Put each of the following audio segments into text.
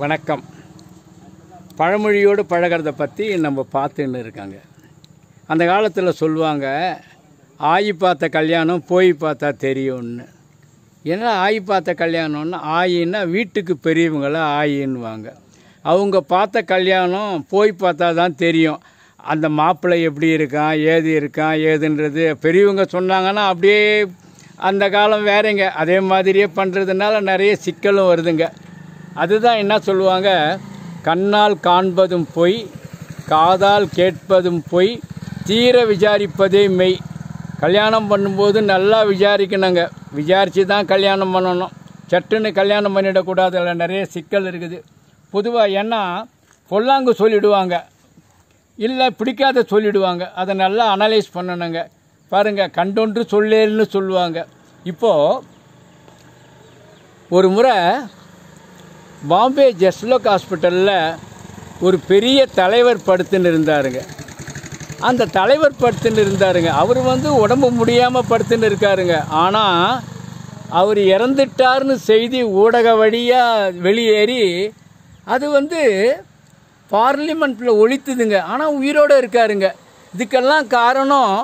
வணக்கம். பழமொழியோடு பழகிறத பற்றி நம்ம பார்த்துன்னு இருக்காங்க. அந்த காலத்தில் சொல்லுவாங்க ஆயி பார்த்த கல்யாணம் போய் பார்த்தா தெரியும்னு. ஏன்னா ஆயி பார்த்த கல்யாணம்னா? ஆயின்னா வீட்டுக்கு பெரியவங்கள ஆயின்னுவாங்க. அவங்க பார்த்த கல்யாணம் போய் பார்த்தா தான் தெரியும். அந்த மாப்பிள்ளை எப்படி இருக்கான் ஏது இருக்கான் ஏதுன்றது பெரியவங்க சொன்னாங்கன்னா அப்படியே அந்த காலம் வேறங்க. அதே மாதிரியே பண்ணுறதுனால நிறைய சிக்கலும் வருதுங்க. அதுதான் என்ன சொல்லுவாங்க? கண்ணால் காண்பதும் பொய் காதால் கேட்பதும் பொய் தீர விசாரிப்பதே மெய். கல்யாணம் பண்ணும்போது நல்லா விசாரிக்கணுங்க. விசாரித்து தான் கல்யாணம் பண்ணணும். சட்டுன்னு கல்யாணம் பண்ணிடக்கூடாது அதில் நிறைய சிக்கல் இருக்குது. பொதுவாக ஏன்னா பொல்லாங்கு சொல்லிவிடுவாங்க இல்லை பிடிக்காத சொல்லிவிடுவாங்க அதை நல்லா அனலைஸ் பண்ணணுங்க. பாருங்கள் கண்டொன்று சொல்லேன்னு சொல்லுவாங்க. இப்போது ஒரு முறை பாம்பே ஜஸ்லோக் ஹாஸ்பிட்டலில் ஒரு பெரிய தலைவர் படுத்துன்னு இருந்தாருங்க. அந்த தலைவர் படுத்துன்னு இருந்தாருங்க. அவர் வந்து உடம்பு முடியாமல் படுத்துன்னு இருக்காருங்க. ஆனால் அவர் இறந்துட்டார்னு செய்தி ஊடக வழியாக வெளியேறி அது வந்து பார்லிமெண்ட்டில் ஒழித்துதுங்க ஆனால் உயிரோடு இருக்காருங்க. இதுக்கெல்லாம் காரணம்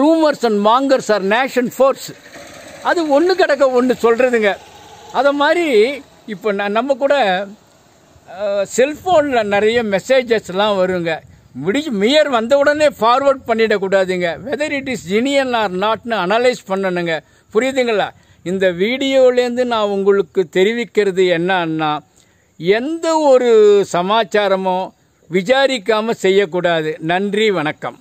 rumours and mongers are nation force. அது ஒன்று கிடக்க ஒன்று சொல்கிறதுங்க அதை மாதிரி இப்போ நான் நம்ம கூட செல்ஃபோனில் நிறைய மெசேஜஸ்லாம் வருங்க. முடிச்சு மியர் வந்த உடனே forward பண்ணிடக்கூடாதுங்க. Whether it is genuine or நாட்னு analyse பண்ணணுங்க. புரியுதுங்களா? இந்த வீடியோலேருந்து நான் உங்களுக்கு தெரிவிக்கிறது என்னன்னா எந்த ஒரு சமாச்சாரமோ விசாரிக்காமல் செய்யக்கூடாது. நன்றி வணக்கம்.